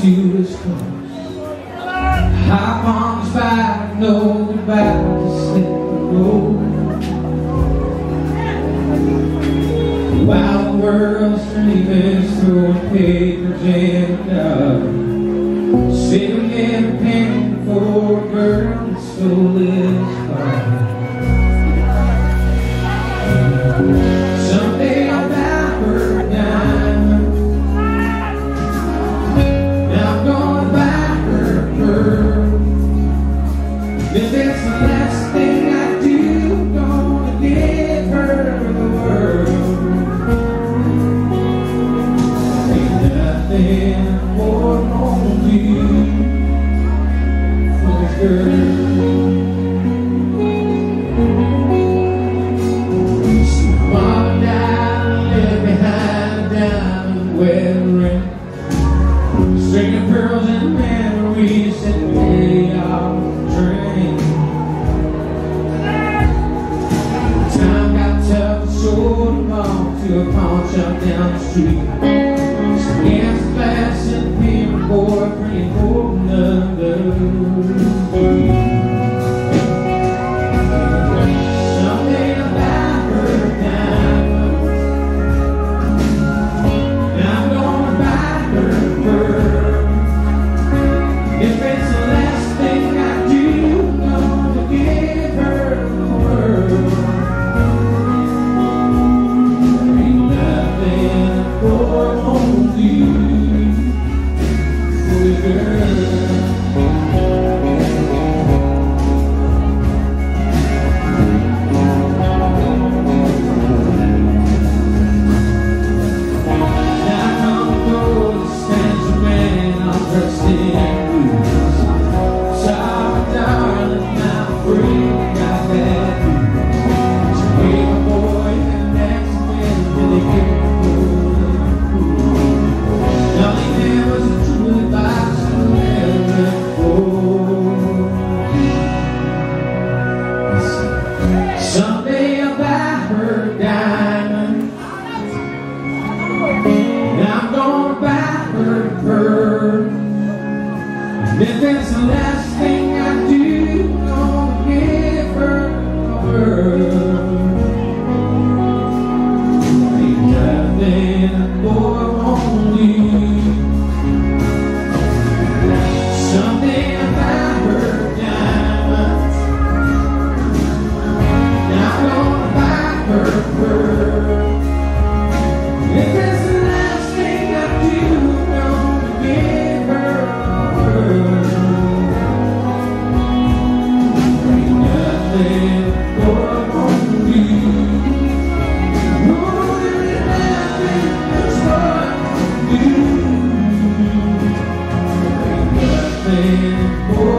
to its close. High palms back, no back to slip the road. While the world's dreaming through a paper jam Sitting in a pen for a girl that's so little. Nothing more do for girl. Street. so Oh.